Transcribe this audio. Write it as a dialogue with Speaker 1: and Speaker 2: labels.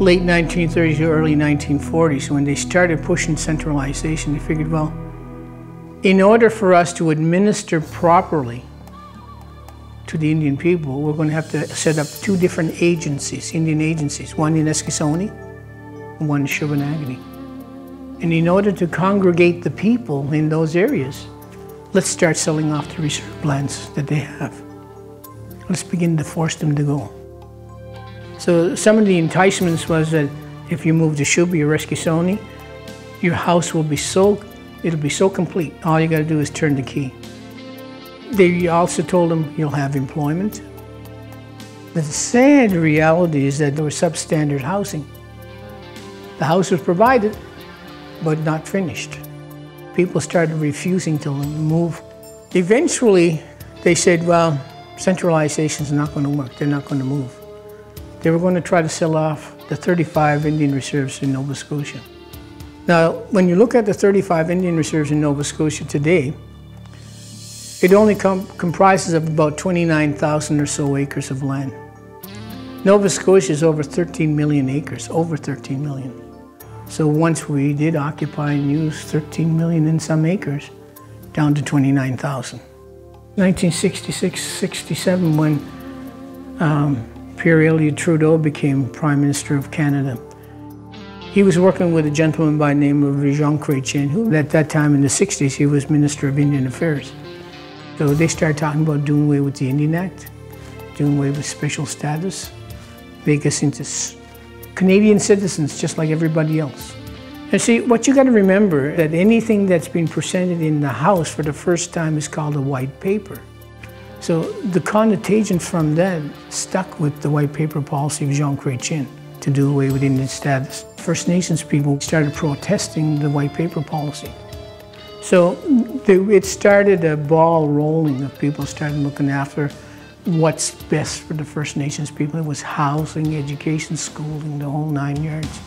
Speaker 1: late 1930s to early 1940s, when they started pushing centralization, they figured, well, in order for us to administer properly to the Indian people, we're going to have to set up two different agencies, Indian agencies, one in Eskasoni and one in Shubenacadie. And in order to congregate the people in those areas, let's start selling off the reserve lands that they have. Let's begin to force them to go. So some of the enticements was that if you move to Shuby or Eskasoni, your house will be so, it'll be so complete. All you gotta do is turn the key. They also told them you'll have employment. The sad reality is that there was substandard housing. The house was provided, but not finished. People started refusing to move. Eventually, they said, well, centralization is not going to work. They're not going to move. They were going to try to sell off the 35 Indian reserves in Nova Scotia. Now, when you look at the 35 Indian reserves in Nova Scotia today, it only com comprises of about 29,000 or so acres of land. Nova Scotia is over 13 million acres, over 13 million. So once we did occupy and use 13 million and some acres, down to 29,000. 1966-67 when um, Pierre Elliott Trudeau became Prime Minister of Canada. He was working with a gentleman by the name of Jean Chrétien, who at that time in the 60s, he was Minister of Indian Affairs. So they started talking about doing away with the Indian Act, doing away with special status, make us into Canadian citizens just like everybody else. And see, what you got to remember that anything that's been presented in the House for the first time is called a white paper. So the connotation from that stuck with the white paper policy of Jean Chrétien to do away with Indian status. First Nations people started protesting the white paper policy. So it started a ball rolling of people started looking after what's best for the First Nations people. It was housing, education, schooling, the whole nine yards.